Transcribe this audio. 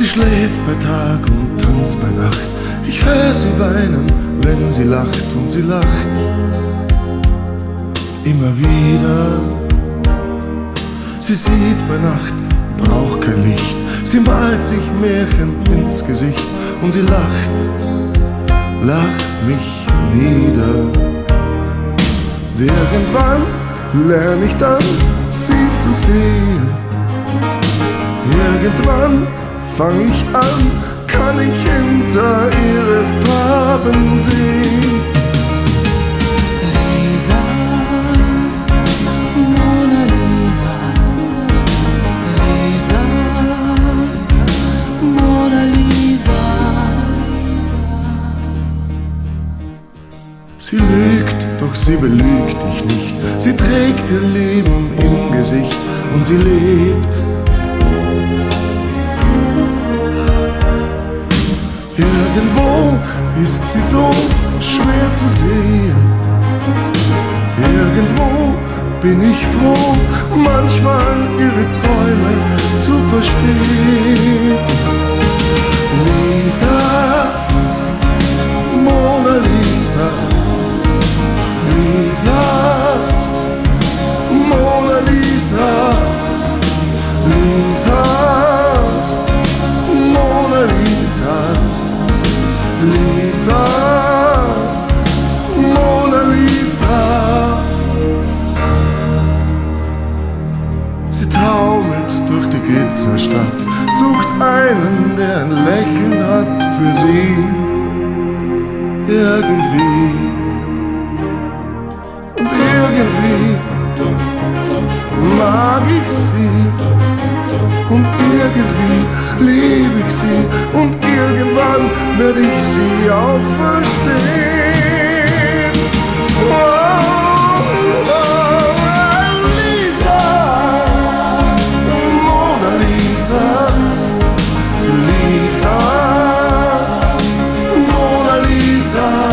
Sie schläft bei Tag und tanzt bei Nacht. Ich höre sie weinen, wenn sie lacht und sie lacht. Immer wieder. Sie sieht bei Nacht, braucht kein Licht. Sie malt sich Märchen ins Gesicht und sie lacht, lacht mich nieder. Irgendwann lerne ich dann, sie zu sehen. Irgendwann fang ich an, kann ich hinter ihre Farben sehen. Lisa, Mona Lisa, Lisa, Mona Lisa. Sie lügt, doch sie belügt dich nicht. Sie trägt ihr Leben im Gesicht und sie lebt. Irgendwo ist sie so schwer zu sehen. Irgendwo bin ich froh, manchmal ihre Träume zu verstehen. Durch die Glitzerstadt, sucht einen, der ein Lächeln hat für sie. Irgendwie. Und irgendwie mag ich sie. Und irgendwie liebe ich sie. Und irgendwann werde ich sie auch verstehen. Jesus.